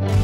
Bye.